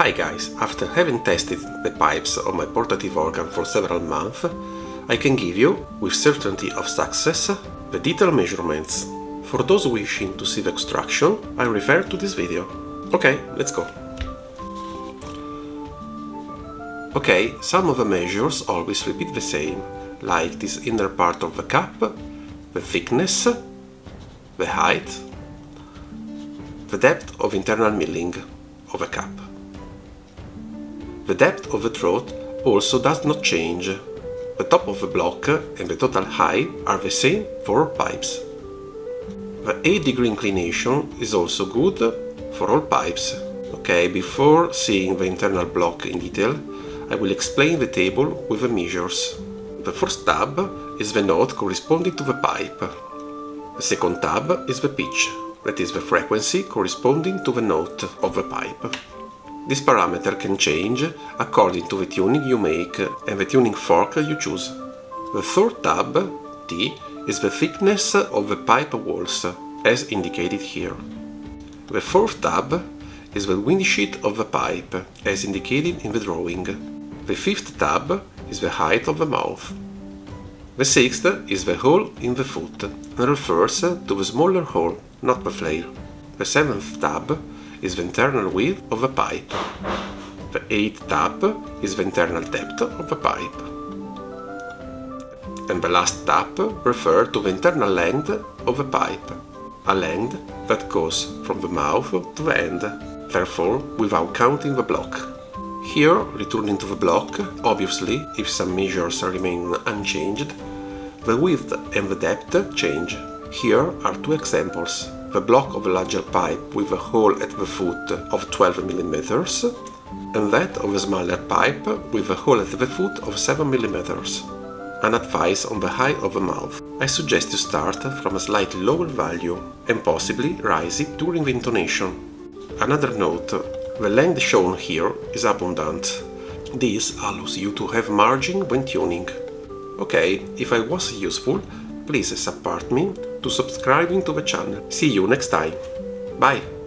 Hi guys, after having tested the pipes of my portative organ for several months, I can give you, with certainty of success, the detailed measurements. For those wishing to see the extraction, I refer to this video. Okay, let's go. Okay, some of the measures always repeat the same, like this inner part of the cup, the thickness, the height, the depth of internal milling of a cup. The depth of the throat also does not change. The top of the block and the total height are the same for all pipes. The 8 degree inclination is also good for all pipes. Okay, before seeing the internal block in detail, I will explain the table with the measures. The first tab is the note corresponding to the pipe. The second tab is the pitch, that is the frequency corresponding to the note of the pipe. This parameter can change according to the tuning you make and the tuning fork you choose. The third tab, T, is the thickness of the pipe walls, as indicated here. The fourth tab is the wind sheet of the pipe, as indicated in the drawing. The fifth tab is the height of the mouth. The sixth is the hole in the foot, and refers to the smaller hole, not the flare. The seventh tab is the internal width of the pipe. The eighth tap is the internal depth of the pipe. And the last tap refers to the internal length of the pipe, a length that goes from the mouth to the end, therefore without counting the block. Here, returning to the block, obviously, if some measures remain unchanged, the width and the depth change. Here are two examples. The block of a larger pipe with a hole at the foot of 12 mm and that of a smaller pipe with a hole at the foot of 7 mm. An advice on the height of the mouth. I suggest you start from a slightly lower value and possibly rise it during the intonation. Another note, the length shown here is abundant. This allows you to have margin when tuning. Okay, if I was useful, please support me to subscribing to the channel. See you next time. Bye!